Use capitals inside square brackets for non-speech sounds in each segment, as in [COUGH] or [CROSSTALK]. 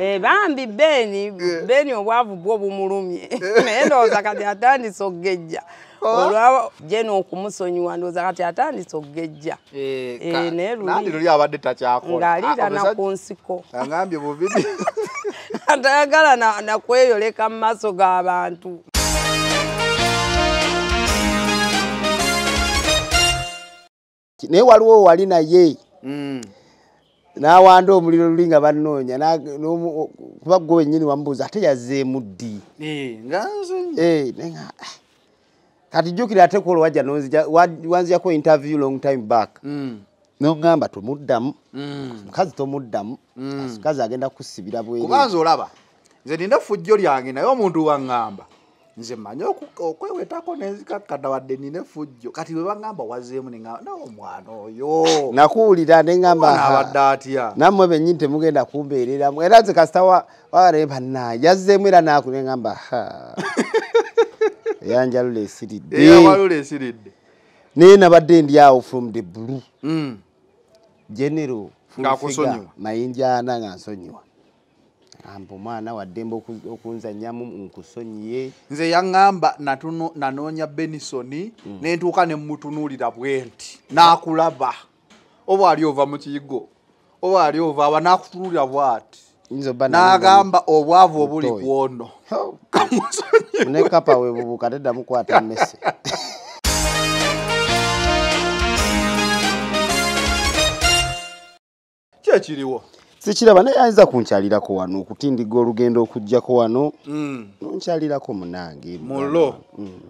Eh, bambi beni beni obwavu bwo bumulumye [LAUGHS] naye ndowooza kati atandise okugejja olwa je n'okumusonyiwa ndowooza kati atandise okugejja Eh, naye luli- nandi luli abadde takyakola. Ng'aliirana ku nsiko agambye bubidi atayagala na- [LAUGHS] [LAUGHS] nakweyoleka mu maaso g'abantu naye waliwo wali naye. Mm. N'awanda omuliro luli nga bannoonya kuba gwe wennyini wamubuuza ate yazeemu ddi? Eh, Eh, ah. kati jjukira ate kuolwo wajja nonzija- wa- wanzijako interview long time back. Mm. nogamba tomuddamu Mm. mukazi tomuddamu mukazi agenda kusibira bwere kubanza olaba nze nina effujjo lyange naye omuntu waŋŋamba nze mmanyi okwewetako nenzikakkada wadde nina effujjo. Kati bwe baŋŋamba wazeemu neŋamba nawe omwana oyo. Nakuwulira neŋamba Omwana abadde atya? Nammwe bennyini temugenda kumbeereramu. Era nze kasita ware banna yazzeemu era naku neŋamba [LAUGHS] eyanjalula esiridde. Eyawalula esiridde. Naye nabadde ndi awo from the blue. Mm. general mayinja ana nga nsonyiwa amba omwana waddembe oku- okunzannyamu nkusonyiye. Nze yaŋŋamba natuno- nanoonya benisoni ne ntuuka ne mutunuulira bwe nti n'akulaba. Oba ali ova mu kiyigo? Oba ali ova aba n'akutunuulira bw'ati. Yinza obba n'agamba obwavu obuli kwono Ho, [LAUGHS] ne kapa webubuka teddamu kwata mmese. [LAUGHS] Kyekiriwo sikiraba naye ayinza kunkyalirako wano okutindiga olugendo okujjako wano. Mm. nonkyalirako munange mulo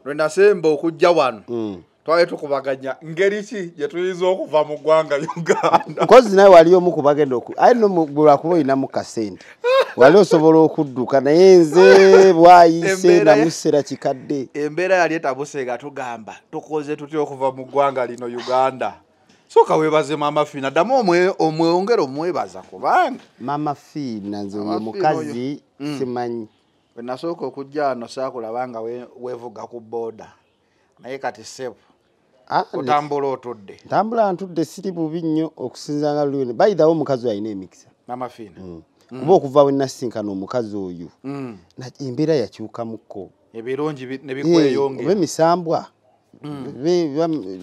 lwe nasemba okujja wano Mm. twali tukubaganya ngeri ki gye tuyinza okuva mu ggwanga uganda? Nkozi naye wali omu ku bagenda oku aye no lwakuba olinamu kasente. Wali osobola okudduka naye nze [LAUGHS] bwayise namusera kikadde. Embeera yali etabuseega tugamba tukoze tutya okuva mu ggwanga lino uganda soka weebaze maama fiina ddamu omwongere omwebaza kubanga. Mama fiina nze oyo. Mukazi. Mm. simanyi. Bwe nasooka okujja wano saakulaba nga we- weevuga ku booda. Naye kati sebo Ah, otambula otudde. Ntambula ntudde siri bubi nnyo okusinza nga luliwe bayitawo omukazi oyo alina emikisa maama fiina kuba okuva we nasinkana omukazi oyo Mm. embeera yakyukamuko ebirungi bi- ne oba emisambwa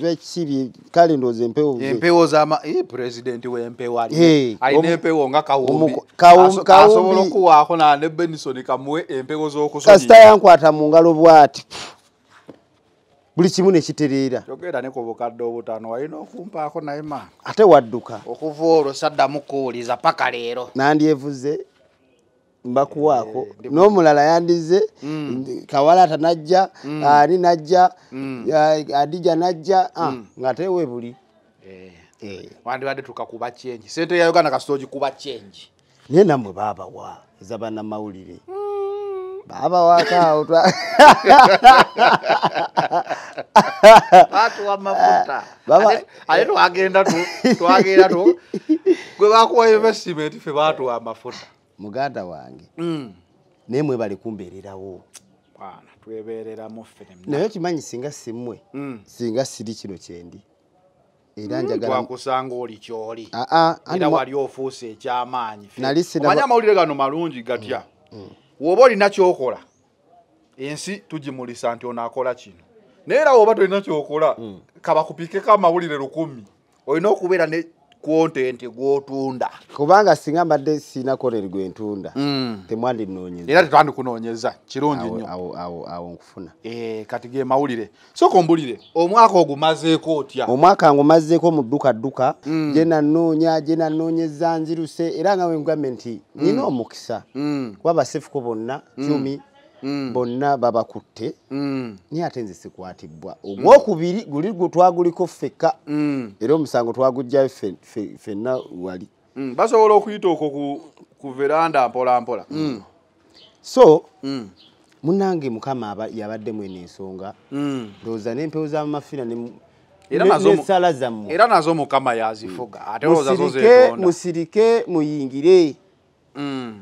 bekiri kale ndowooza empewo empewo zama eh, pulezidenti w'empewo ali- alina empewo nga kawumbi. omuko- Kawumbi- Aso- Kawumbi- asobola okuwaako na ne benisoni kamuwe empewo kasita z'okusonyiya yankwata mu ngalo bwati. Buli kimu nekitereera yogenda ne ku bukadde obutaano walina okumpaako naye ma? Ate wadduka. Okuva olwo saddamu kuwuliza paka leero. Nandyevuze mbakuwaako. Eh, n'omulala yandize Mm. kawalata najja ani najja Mm. adija najja ah, ng'ate we buli. Eh. wandibadde tukakuba kyenji sente ya uganda kasita ogikuba kyenji naye nammwe baabawa eza bannamawulire. Baabawakaawo twa- [LAUGHS] batuwa mafuta. Baba- Ate- twagenda twagenda [LAUGHS] gwe bakuwa investment fe batuwa amafuta muganda wange Mm. naye mwe bali kumbeererawo. Ne naye okimanyi singa simmwe Mm. singa siri kino kyendi era njagala twakusanga oli kyoli. Ah, ah, era wali ofuuse ekyamaanyi omanyi amawulire gano malungi gatya. Woba olina kyokola ensi tugimulisa nti onaakola kino. Naye era woba tolina kyokola kabakupikeko amawulire lukumi olina okubeera ne kontenti gwotunda. Kubanga singa mbadde siina kolere gwentunda temwandinoonyeza era tetwandikunoonyeza kirungi nnyo. awo nkufuna. Eh, kati ge mawulire. Soka ombulire omwaka ogumazeeko otya? Omwaka ngo mazzeeko mu dduka dduka gye nanoonya gye nanoonyeza nziruse era nga wengambye nti nina omukisa. Mm, kuba basefuko bonna cumi mm, bonna babakutte. Mm, naye ate nze sikwatibwa ogwokubiri guli gwe twaguliko ffekka. Mm, era omusango twagugjayo ffe- ffenna wali. Mm. basobola okuyita okwo ku- ku veranda mpola mpola. Mm, so mm, munange mukama aba- yabaddemu eno ensonga. Mm. ndowooza n'empewo z'amafina ne- Era ne- nazo mu- n'essaala zammwe. era nazo mukama yazifuga. Ate musirike zetonda musirike muyingire. Mm,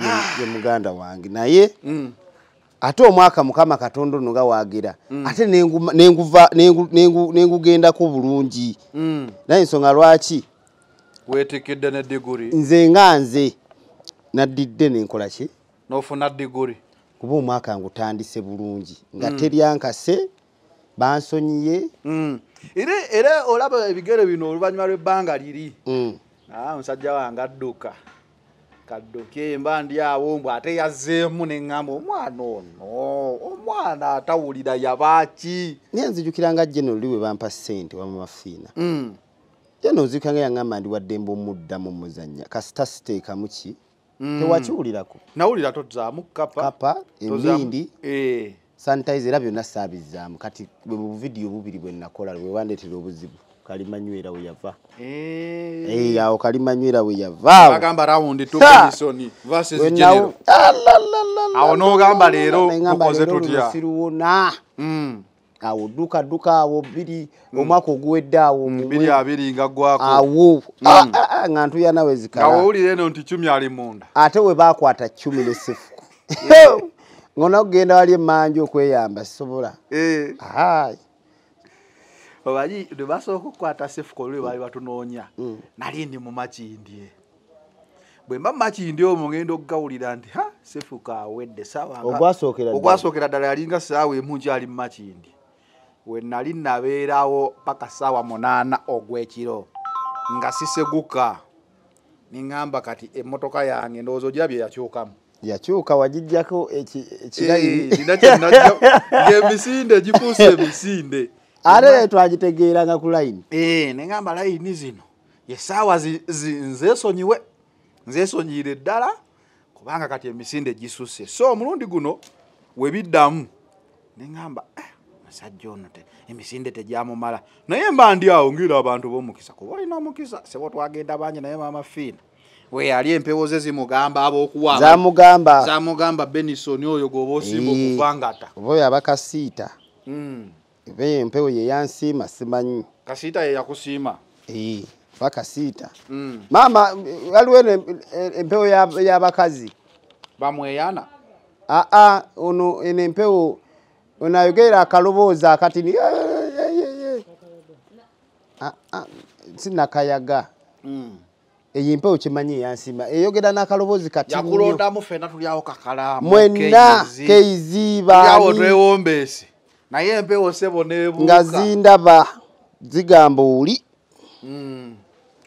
ye- ye muganda wange. Naye mm, ate omwaka mukama katonda ono nga waagera ate nengugendako bulungi. Mm, naye ensonga lwaki? Wetikidde ne diguri. Nze nga nze naddidde nenkola ki? N'ofuna diguri. Kuba omwaka ngutandise bulungi nga Mm. teryankase bansonyiye. Mm. era era olaba ebigere bino oluvannyuma lw'ebbanga liri? Mm. Ah, omusajja wange adduka kadduke emba ndi awo mbw ate yazzeemu neŋŋamba omwana ono omwana atawulira yabaaki naye nzijukira nga jenoli bwe bampa ssente wama mafiina. Mm. jeno nzijukira nga yaŋŋamba ndi waddembe omuddamu muzannya kasita siteekamu ki? Mm. tewakiwulirako. Nawulira tozaamu kapa emindi Eh. sanitize era byonna saabizaamu kati bwe buvidiyo bubiri bwe nakola bwe wandeetera obuzibu kalimanywera we yava. Eh. Eh, awo kalimanywera we yava. Awo bagamba rawundi Sa! tupenisoni versus general. nawo- Alalalala. Awo n'ogamba leero N'engamba tukoze leero tutya? luno siruwona Mm. awo dduka dduka awo biri omwaka oguwedde awo Mm, muwe- biri abiri nga gwako. Awo. Ah, ah, ah, nga ntuyana nga wezikala wowulira eno nti cumi ali munda. Ate we bakwata cumi nesefuku [LAUGHS] ngona kugenda wali emmanju okweyamba sisobola Obanyi lwe basooka okukwata sefuka olwe baali batunoonya Mm. nali ndi mu makindye. Bwe mba mumakindye omwo ngenda okugawulira nti ha sefuka awedde Ogwasookera ddala. yalinga saawa emu nkyali mu makindye. We nali nabeerawo paka saawa munaana ogw'ekiro nga siseguka. Niŋŋamba kati emmotoka yange ndowooza ogirabye yakyukamu? Yakyuka wagijjako eki- ekirayiri Eh, nina kye najja ng'emisinde gifuuse emisinde ate twagitegeeranga ku layini Eh, neŋŋamba layini zino yesaawa nzeesonyiwe nzeesonyiire ddala kubanga kati emisinde gisusse. So omulundi guno webiddamu neŋŋamba "Eh, musajja ono emisinde tegyamumala. Naye mba ndi awo ngira abantu b'omukisa kuba olina omukisa sebo twagenda bangi naye maama fiina we yali empewo ze zimugamba ab'okuwa zamugamba. Benisoni oyo gwoba osimba Eh. okuvangata oba oyo abakasiita Mm. eba empewo yeyansiima simanyi kasiita ye yakusiima Eh, bakasiita Mm. maama waliwo eno em- empewo ya- y'abakazi bamweyana aa ono eno empewo ono ayogera akaloboozi akatini sinakayaga Mm. eyo empewo kimanyi eyansiima eyogera n'akaloboozi katini nnyo. yakulondamu fena tulyawo kakalamu mwenna Keizi. Naye empewo sebo nebuuka. Nga zindaba zigamba oli Mm.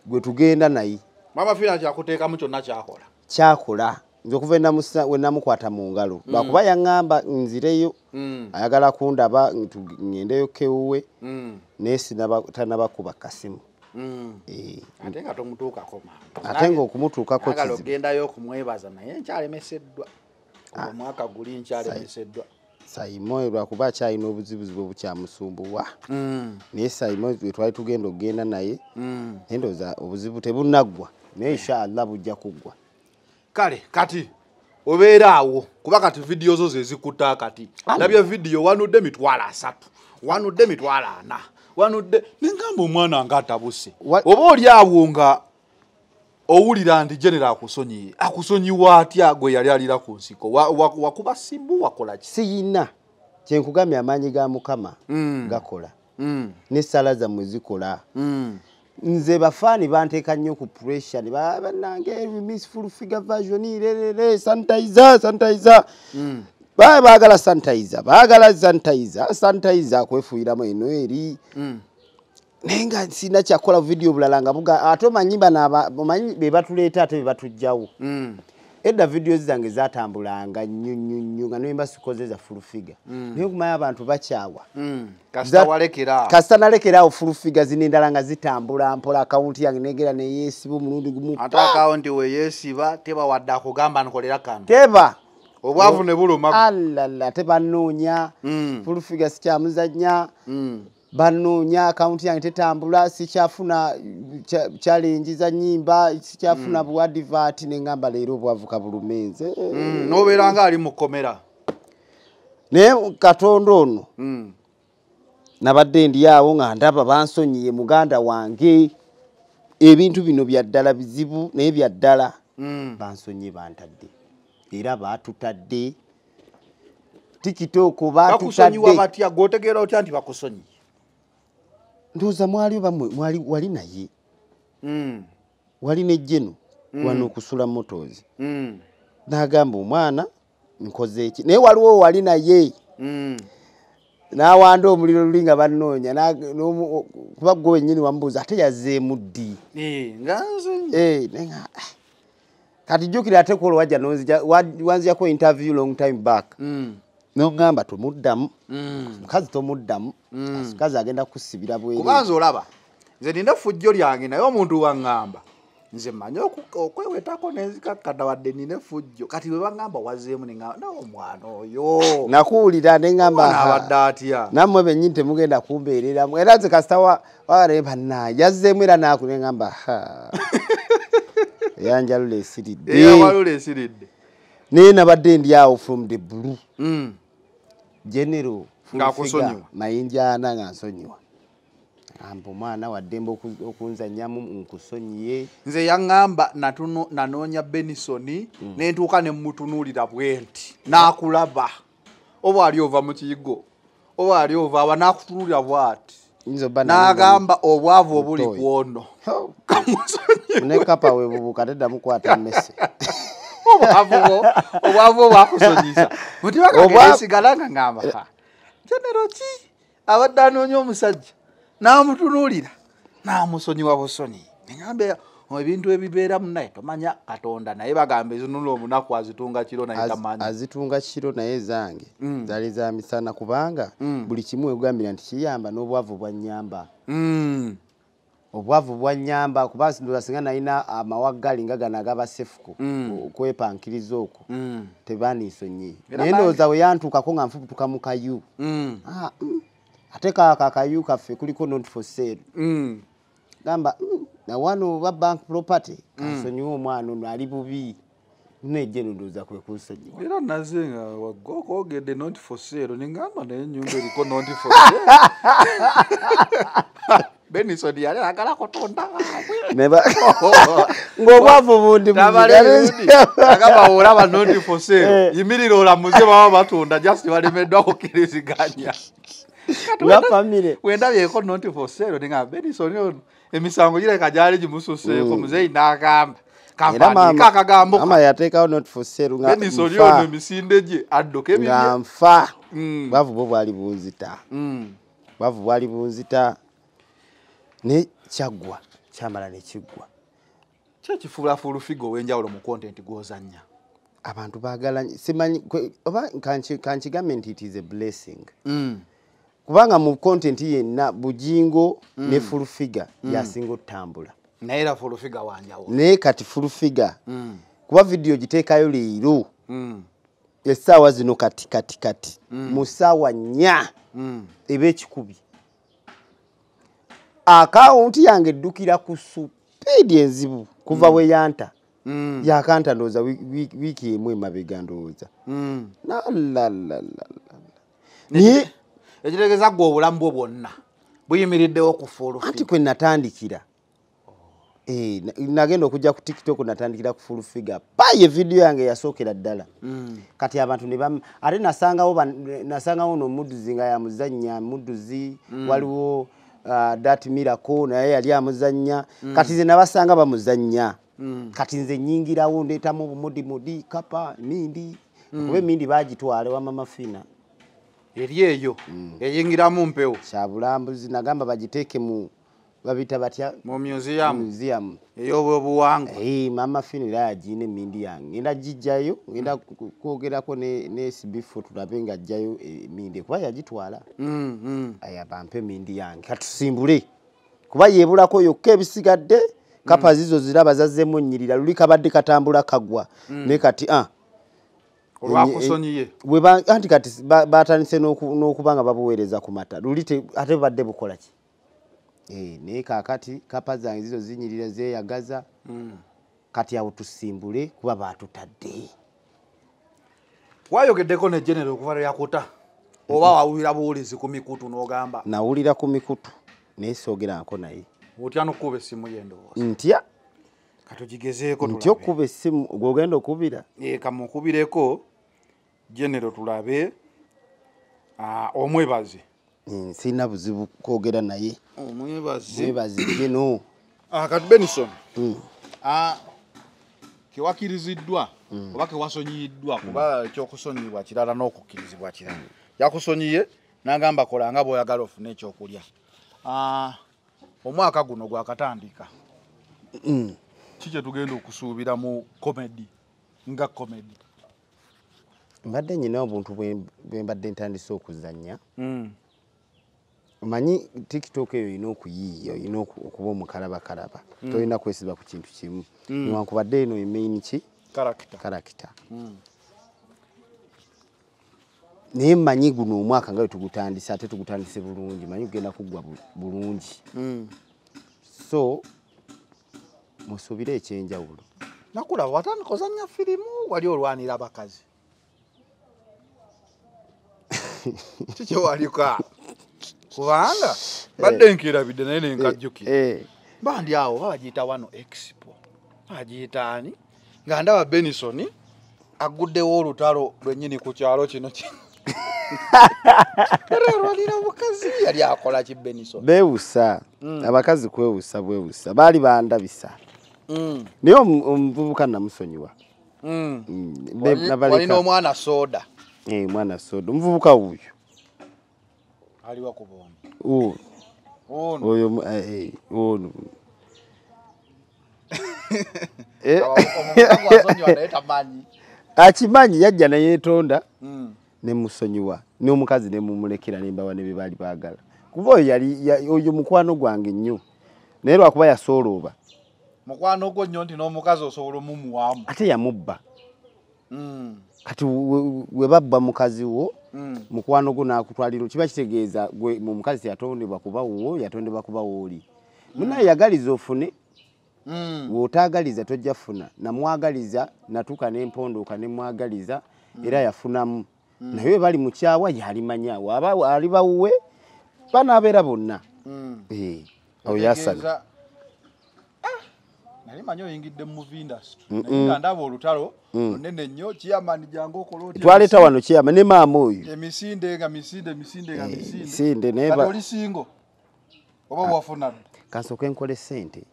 gwe tugenda naye. Mama fina kyakuteekamu kyonna kyakola. Kyakola. Nze okuva enamusa- we namukwata mu ngalo lwakuba yaŋŋamba nzireyo Mm. ayagala kundaba ŋŋendeyo kewuwe Mm. naye sinaba- tanabakuba kasimu. Mm. Eh, ate nga tomutuukako ate Ayagala kizibu. ogendayo okumwebaza naye nkyalemeseddwa. Kuva omwaka guli nkyalemeseddwa saimo lwakuba akyalina obuzibuzibu obukyamusumbuwa Mm. naye saimo we twali tugenda okugenda naye Mm. naye ndowooza obuzibu tebunaggwa naye inshallah bujja kuggwa kale kati obeera awo kuba kati vidiyo zo zezikuta kati. Labye vidiyo wanudde emitwalo asatu wanudde emitwalo ana wanudde nengamba omwana nga atabuse. Oba oli awo nga owulira nti genera akusonyiye akusonyiwa atya gwe yali alira ku nsiko? Wa- wa- wakuba simbu wakola ki? Siyina. Kyenkugambye amaanyi ga mukama Mm. gakola. Mm, n'essala zammwe zikola. Mm, nze bafaani banteeka nnyo ku pressure ne baba bannange miss full figure version rerere sanitizer sanitizer. Baba baagala sanitizer baagala sanitizer sanitizer kwefuuyiramu eno eri. Naye nga sina kyakola video bulala nga buga ate omanyi bano aba- omanyi be batuleeta ate be batugjawo. Mm. edda vidiyo zange zatambulanga nnyo nnyo nnyo nga nemba sikoze za full figure. Naye okumanyi abantu bakyawa. Mm. kasita That- walekera. Kasita nalekeraawo full figure zino endala nga zitambula mpola akawunti yange negera neyeesiba omulundi gumu. Ate akawunti weyeesiba teba wadde akugamba nkolera kano. Teba! Obwavu ne buluma. Alala tebanoonya Mm. full figure sikyamuzanya Mm. Banoonya akawunti yange tetambula sikyafuna kya- challenge za nyimba sikyafuna buwadivati neŋŋamba leero obwavuka bulumenze. Mm, nobeera nga ali mu kkomera. Naye katonda ono Mm. nabadde ndi awo nga ndaba bansonyiye muganda wange ebintu bino byaddala bizibu naye byaddala Mm. bansonye bantadde. Era batutadde tikitooko bakusonyiwa batutadde batya? Gwotegeera otya nti bakusonyiye ndowooza mwali oba mwali wali naye? Mm. wali ne jenu wano okusula motos Mm. n'agamba omwana nkoze eki naye waliwo wali naye. N'awanda omuliro luli nga bannoonya kuba gwe wennyini wamubuuza ate yazeemu ddi? Eh, Eh, ah. kati jjukira ate kuola wajja nonzija- wa- wanzijako interview long time back. Nogamba tomuddamu Mm. mukazi tomuddamu. Mukazi agenda kusibira bwere kubanza olaba nze nina effujjo lyange naye omuntu waŋŋamba nze mmanyi okwewetako nenzikakkana wadde nina effujjo kati bwe baŋŋamba wazeemu neŋamba naye omwana oyo. Nakuwulira neŋamba Omwana abadde atya? Nammwe bennyini temugenda kumbeereramu. Era nze kasita wale banna yazzeemu era naku neŋamba [LAUGHS] eyanjalula esiridde eyawalula esiridde naye nabadde ndi awo from the blue. Mm. genero Ng'akusonyiwa. mayinja ana nga nsonyiwa. Amba omwana waddembe oku- okunzanyamu nkusonyiye. Nze yaŋŋamba nanoonya benisoni nentuuka nemutunuulira bwe nti naakulaba oba ali ova mu kiyigo? Oba ali ova awa naakutunuulira bwati. N'agamba obwavu obuli kwono Ho, [LAUGHS] kamusonyi ne kapa webubuka teddamukwata mmese [LAUGHS] obwavu obwavu obwakusonyisa mutima nesigala nga ngamba "Ha, genero ki abadde anoonya omusajja n'amutunuulira n'amusonyiwa busoni neŋambe ebintu ebibeera munaye tomanya katonda naye bagamba ezinunula omunaku azitunga kiro naye tamanyi azitunga kiro naye zange. Mm. zaali za misana kubanga Mm. buli kimu egambira nti kiyamba n'obwavu bwannyamba Mm. Obwavu bwannyamba kuba ndoza singa nalina amawaggali nga gano agabasefuko Mm. okwepankiriza okwo Mm. tebaniisonyi Era naye ndowooza we yantuukako nga nfubutuka mu kayu. Mm. Ah, ate kaako akayu kaffe kuliko not for sale. Gamba "Mm, na wano oba bank property kansonyiwa omwana ono ali bubi. Nejje nondowooza kwe kunsonyiwa. Era naze nga wagokoogedde not for sale nengamba naye enyumba eriko not for sale [LAUGHS] benison yali agala kutonda waabwe Ne ba- ng'obwavu bundi agamba olaba noti for sale. Yimirira olamuze baba batunda just balemeddwa kukkiriziganya nga famire wendabyeko noti for sale nengamba benison ono emisango gireka gyali gimususeeko muzeyi n'agamba. Mama yateekawo not for sale benison ono nfa. emisinde gye adduka nga nfa. Mm. bwavu bwo bwali bunzita. Mm. bwavu bwali bunzita ne kyaggwa? Kyamala ne kiggwa. Kyekifuulafulu figa ow'enjawulo mu kontenti gw'ozannya? Abantu baagala simanyi oba kanki- kankigambe nti it is a blessing. Kubanga mu kontenti yenna bujingo ne full figure yasinga otambula naye era fulufiga wanjawulo naye kati Mm. kuba vidiyo giteekayo leero. Mm. essaawa zino kati kati kati. Mu ssaawa nnya Mm. eba ekikubi akawunti yange eddukira ku supiidi enzibu kuva we yanta. Mm. yakanta ndowooza wi- wi- wiiki emu emabega ndowooza. Mm. nalalala Naye ekitegeeza gwe obulamu bwo bwonna buyimiriddewo ku anti kwe natandikira. Eh, na- nagenda okujja ku tiktok natandikira ku full figure. Paye vidiyo yange yasookera ddala. Mm. kati abantu ate nasangawo nomudduzi nga yamuzannya mudduzi waliwo dat miracle naye yali amuzannya. Kati nze nabasanga bamuzannya. Mm. kati nze nyingirawo ndeetamu obumudimudi kapa mindi. Kuba emindi bagitwala wamama fina. Eri eyo eyingiramu mpewo. Kyabulambuzi nagamba bagiteeke mu babita batya? Mu museum. Museum. Ey'obwobuwangwa. Hey, mama fina era yagiina emindi yange. Ngenda gijjayo ngenda kwogerako ne ne SB4 tulabe nga ajjayo emindi kuba yagitwala. Mm, mm. aya bampe emindi yange katusimbule. Kuba yebulako yokka ebisigadde kapa zizo ziraba zazzemu nnyirira luli kabadde katambula kagwa. Naye kati ah, olwakusonyiye ba- anti kati ba- batandise n'oku- n'okuba nga babuweereza ku mata. Luli te- ate bubadde bukola ki? Eh, naye kakati kapa zange zizo zinyirira zeyagaza Mm. kati awo tusimbule kuba batutadde wayogeddeko ne genero okuva lweyakuta oba wawulira buwulizi ku mikutu n'ogamba? Nawulira ku mikutu naye soogeranko naye. Otya nokuba essimu yendowooza ntya? Katugigezeeko ntya okuba essimu gwogenda okubira? Kamukubireko genero tulabe Ah, omwebazi. Mm, sirina buzibu kwogera naye. Omwebazi mwebazi geno kati benison. Mm. Ah, kewakiriziddwa oba kewasonyiyiddwa kuba ekyokusonyiyibwa kirala n'okukkirizibwa kirala. Yakusonyiye n'agamba kola nga bw'oyagala ofune ekyokulya. Ah, omwaka guno gwakatandika. Ki kye tugenda okusuubira mu komedi nga komedi mbadde nyina obuntu bwe bwe mbadde ntandise okuzannya omanyi tiktok eyo olina okuyiiya olina oku- okuba omukalabakalaba tolina kwesiba ku kintu kimu. Newankubadde eno emain ki? Karakita karakita naye mmanyi guno omwaka nga we tugutandise ate tugutandise bulungi. Manyi kugenda kuggwa bu- bulungi. So musuubire ekyenjawulo. Nakulaba watandika ozannya firimu wali olwanira abakazi. [LAUGHS] Kikyewalika kubanga badde nkirabidde naye nenkajjukira Eh, bandi awo babagiyita wano expo. Bagiyita ani? Nga ndaba benison aguddewo olutalo lwennyini ku kyalo kino [LAUGHS] era olwanira omukazi yali akola ki benison? Beewusa abakazi kwewusa bwewusa baali bandabisa. Naye omu- omuvubuka namusonyiwa. Mm, nabaleka- walina omwana soda Eh, mwana soda omuvubuka wuyo aliwa ku bombi ono oyo eh, eh, ono [LAUGHS] Eh, tamanyi. [LAUGHS] Akimanyi yajja neyeetonda Mm. nemusonyiwa n'omukazi nemumulekera nembawa ne byebaali baagala. Kuba oyo yali ya- oyo mukwano gwange nnyo. Naye lwakuba yasoolooba. Mukwano gwo nnyo nti n'omukazi osobola omumuwaamu. Ate yamubba. Mm. kati we- babba mukazi wo. Mukwano gwo nakutwaliro kiba kitegeeza gwe mu mukazi yatondebwa kuba wuwo yatondebwa kuba wooli munaye yagaliza ofune Mm. bw'otaagaliza tojja funa namwagaliza natuuka nempondooka nemwagaliza era yafunamu. Naye bali mu kyawa yalimanya waba ali bawuwe banaabeera bonna. Mm. Eh, awo yasala nali manyi oyingidde mu movie industry. Mm-mm. naye nga ndaba olutalo onene nnyo kiyamani jangu okola otya twaleeta wano kyama ne maama oyo. Emisinde nga misinde misinde nga Eh, misinde. misinde naye kati ba- oli singo oba wafuna dda kansooke nkole sente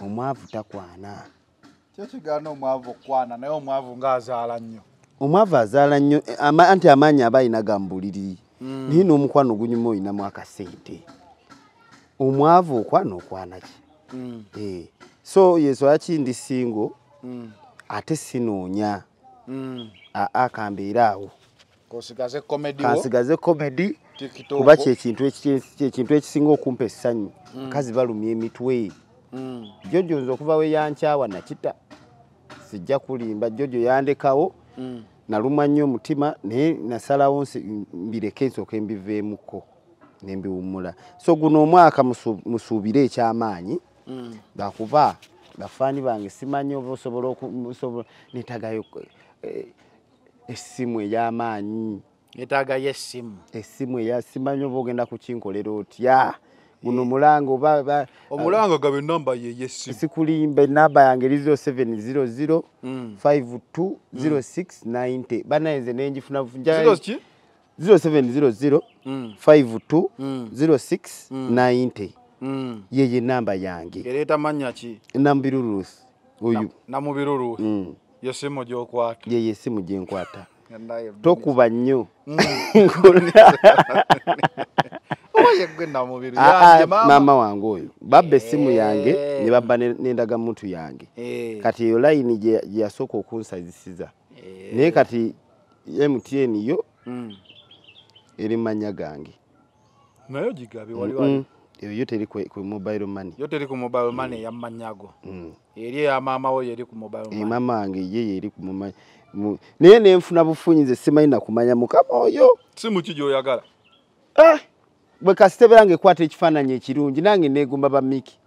omwavu takwana. Kyo kigaana omwavu okwana naye omwavu ng'azaala nnyo. Omwavu azaala nnyo eh, anti amaanyi aba ayina ga mbuliri. Naye n'omukwano gunyuma oyinamu akasente omwavu okwana okwana ki? Eh, so yeso akindi singo ate sinoonya. Aa kambeera awo. Kosigaze komedi wo? Kansigaze komedi tiktok kuba kyekintu eki- kyekintu ekisinga okumpa essanyu. Bakazi balumya emitwe. Mm. jojo nze okuva we yankyawa nakita. Sijja kulimba. Jojo yandekawo. Mm. nalumwa nnyo omutima naye nasalawo nsi- mbireke nsooke mbiveemuko nembiwummula so guno omwaka musu- musuubire ekyamaanyi. Mm. Lwakuba bafaani bange simanyi oba osobola netagayo eh, essimu ey'amaanyi. Yetagayo essimu. Essimu eya simanyi oba ogenda kukinkolera otya? Guno mulango oba ba- omulanga gabe enamba ye yessimu. Sikulimba enamba yange eri 0700 Mm. 520690 banayenze nenjifuna Zero ki? 0700 Mm. 520690 Mm. yeye enamba yange. Ereeta mannya ki? Nambirurus. Oyo namubiruru Mm. yessimu gyokwata yeye esimu gyenkwata [LAUGHS] Naye tokuba nnyo oba [LAUGHS] [LAUGHS] yegwe namubiru Ah, yange ah, maama wange oyo. Babba yange Eh. ne babba ne- n'endagamuntu yange. Eh, kati eyo layini gye gye yasooka okunsazisiza. Eh, naye kati mtn yo mm. eri manya gange. Naye gigabe Mm, wali eyo yo teri ku mobile money. Yo teri ku mobile money eyammanyago Mm. eri eya maama wo yeri ku mobile Eh, money. maama wange ye yeri ku muma- mu- naye nenfuna bufunyi nze simanyi nakumanya mukama oyo. Simu ki gyoyagala? Ah, bwe kasitebe yange ekwata ekifaananyi ekirungi nange negumba bamiki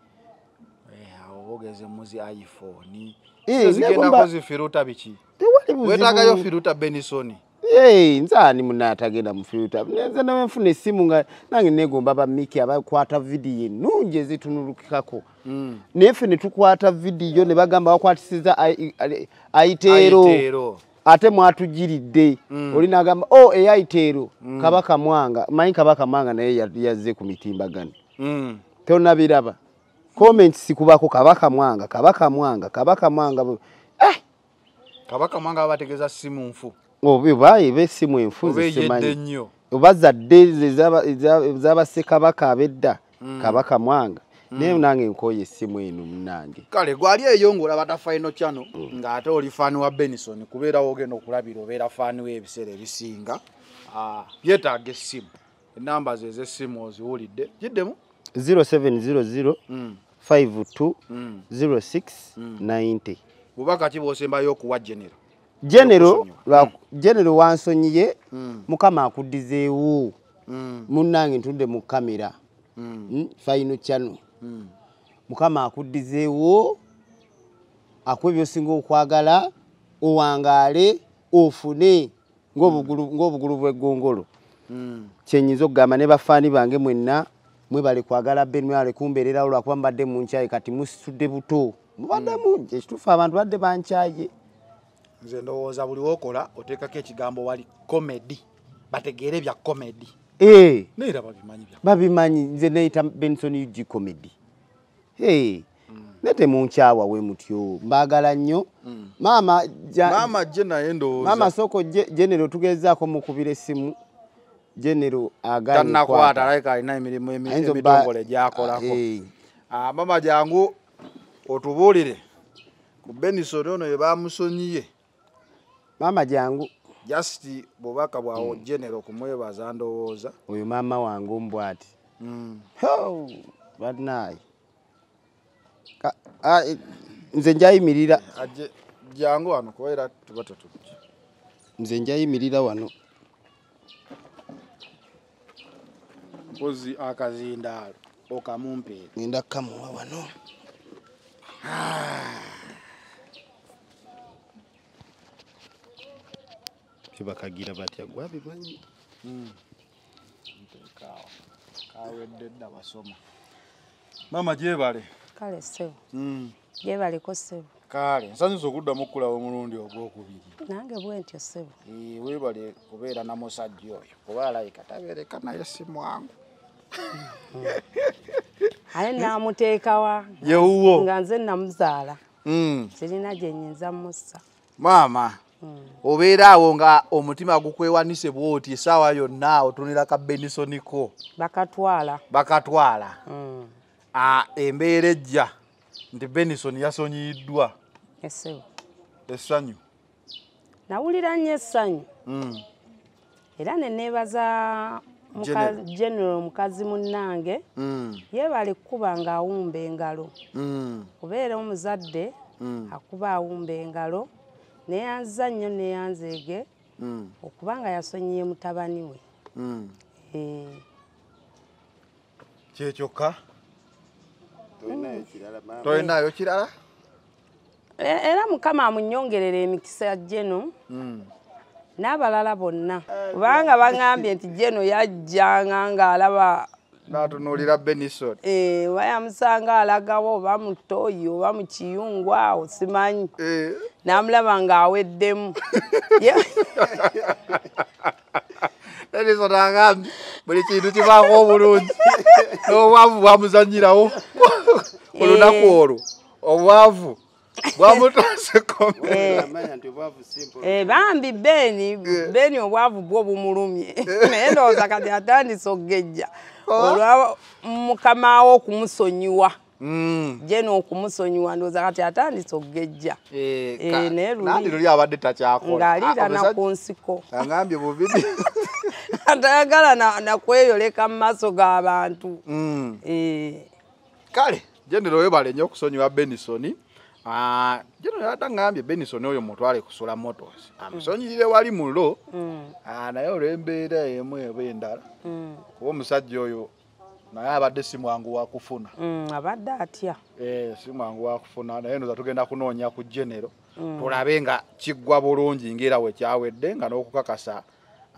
Eh, awo ogeze muzi iphone. Eh, Zo zigendako negumba- zifiruta biki? Tewali wetagayo buzibu firuta benisoni Hey, nze ani munaatagenda mu firuta nze newenfuna essimu nga nange negomba bamiki abakwata vidiyo ennungi ezitunulukikako Mm. naye ffe ne tukwata vidiyo ne bagamba bakwatisiza ai- ai- aiteero Aiteero. ate mwatugiridde Mm. oli nagamba o eyaiteero kabaka mwanga manyi kabaka mwanga naye ya- yazze ku mitimbagano Mm. tonabiraba comments sikubako kabaka mwanga kabaka mwanga kabaka mwanga eh! Kabaka mwanga babategeeza simu nfu oba eba essimu oba enfuzi eyedde simanyi. nnyo. Oba zadde ezaba- eza- ez'abasekabaka ab'edda Mm. kabaka mwanga. Naye nange nkoye essimu eno munange kale gwali eyo ng'olaba ta final channel ng'ate oli faani wa benison kubeera wogenda okulabira obeera faani w'ebiseera ebisinga Ah, byetaaga essimu. Enamba ze ez'essimu oziwulidde. Giddemu? 0700 Mm, 52 mm. 06 Mm. 90 bubaka ki bw'osembayo okuwa genero genero genero wansonyiye Mm, mukama akuddizeewo. Mm, munnange ntudde mu kamera mm, mm, faino chano mm. mukama akuddizeewo akuwa ebyosinga okwagala owangaale ofune ng'obugulu bw'eggongolo kyenyinza okugamba ne bafaani bange mwenna mwebale kwagala be mwebale kumbeererawo lwakuba mubadde munkyaye kati musitudde buto. Mubadde mungi ekituufu abantu badde bankyaye nze ndowooza buli wokola oteekako ekigambo wali comedy. Bategeere bya comedy. Ee neera babimanyi bya babimanyi nze neyita benson ug comedy. Ee ne temunkyawa we mutyo mbaagala nnyo. Mm. maama maama gye naye ndowooza. Maama soko genero tugezaako mukubira essimu. Genero tannakwata alabika alina emirimu emi- emitongole gyakolako. Ah, mama jangu otubuulire ku benison ono ye bamusonyiye maama jangu. Just bubaka bwawo genero kumwebaza ndowooza. Oyo maama wange ombwati. Mm. banaye Ka- ah, eh, nze njayimirira. Jangu wano kubeera tuba tetujja. Nze njayimirira wano. Mpozi akazindaalo okamumpeera ngenda kamuwa wano kibakagira batya gwabimanyi ntekaawo kawedde dda basoma mama gyebale kale ssebo Mm. gyebaliko ssebo kale nsanyusa okuddamu okukulawo omulundi ogwokubiri nange bwe ntyo ssebo Eh, weebale kubeera na musajja oyo. Kuba alayika tabeereka naye si mwangu. [LAUGHS] Aye namuteekawa yewuwo nga nze namuzaala Mm. sirina gye nyinza mussa. Maama obeera awo nga omutima gukwewanise bwoti esaawa yonna otunira ka benisoniko. Bakatwala. Bakatwala. Mm, Ah, embeera ejja nti benison yasonyiyiddwa. Essebo essanyu. Nawulira nnyo essanyu. Mm. era ne neebaza General. mukazi munnange Mm. yeebale kukuba ng'awumba engalo. Kubeera omuzadde akuba awumba engalo neyanza nnyo neyanzeege Mm. okuba nga yasonyiye mutabani we. Mm. Eh, kyekyokka tolinayo kirala? E- era mukama amunyongerera emikisa geno n'abalala bonna. Kubanga baŋŋambye nti geno yajjanga ng'alaba n'atunuulira benison eh, bayamusanga alagawo oba mu ttooyi oba mu kiyungwa awo simanyi. Eh. n'amulaba ng'aweddemu. [LAUGHS] [LAUGHS] Benison agambye buli kintu kibaako obulungi [LAUGHS] n'obwavu bwamuzanyirawo. Olunaku olwo obwavu bwamutaaseko Eh, eh, bambi beeni beeni obwavu bwo bumulumye. Naye ndowooza kati atandise okugejja olwa mukama we okumusonyiwa jena okumusonyiwa ndowooza kati atandise okugejja Eh, naye luli- nandi luli abadde takyakola. Ng'aliirana ku nsiko agambye bubidi atayagala na- [LAUGHS] nakweyoleka mu maaso g'abantu Eh, kale genero webale nnyo okusonyiwa benisoni genero yatangambye benisoni oyo mutwale kusula motos amusonyirire wali mulo. Mm, Ah, naye olw'embeera emu eba endala. Mm, kuba omusajja oyo naye abadde si mwangu wakufuna mm, abadde atya? Eh, si mwangu wakufuna naye noza tugenda kunoonya ku genero tulabe nga kiggwa bulungi ngaera wekyawedde nga n'okukakasa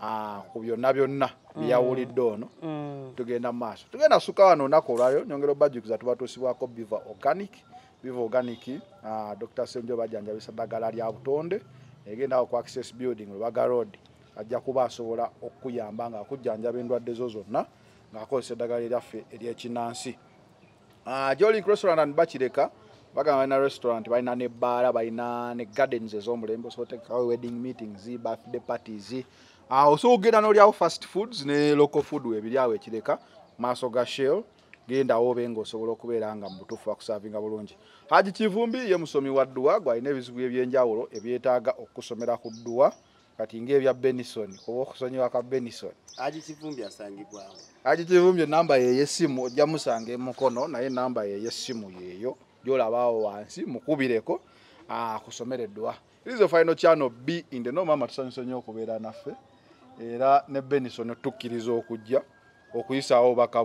ah, ku byonna byonna byeyawulidde ono. Mm, tugenda mu maaso. Tugenda suka wano olunaku olwayo. Nyongera obajjukiza tuba tuusibwako biva organic biva organic uh, dr. Senjo bajjanjabisa ddagala lya butonde egendawo ku access building lubaga road. Ajja kuba asobola okuyamba nga akujjanjaba endwadde zo zonna ng'akozesa eddagala eryaffe eryekinansi uh, jolink restaurant and bakireka bagamba balina restaurant balina nebbaala balina ne gardens ez'omulembe osobotekekawo wedding meetings birthday parties. Uh, osobola okgenda n'olyawo fast foods ne local food webiri awo ekireka maaso ga shell gendawo obe nga osobola okubeera nga mubutuufu bakusaavinga bulungi. Haji kivumbi ye musomi wa dduwa gwalina ebizibu ebyenjawulo ebyetaaga okusomera ku dduwa kati ngaebya benison kuba okusonyiwa ka benison. Haji kivumbi asangibwawo. Haji kivumbi enamba yeyesimu ojja musanga emukono naye enamba yeyesimu yeeyo gyolabaawo wansi mukubireko akusomera eddwa izo final channel b inde no mama tusanyusa nnyo okubeera naffe era ne benison tukkiriza okujja okuyisaawo obubaka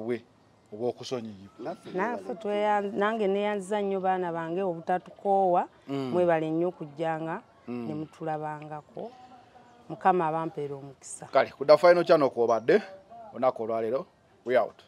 bwe obwokusonyiyibwa naffe nange neyanziza nnyo baana bange obutatukoowa Mm. mwebale nnyo okujjanga ne mutulabangako. Mukama abampeera omukisa. Kale kudda final channel kwobadde olunaku olwaleero we out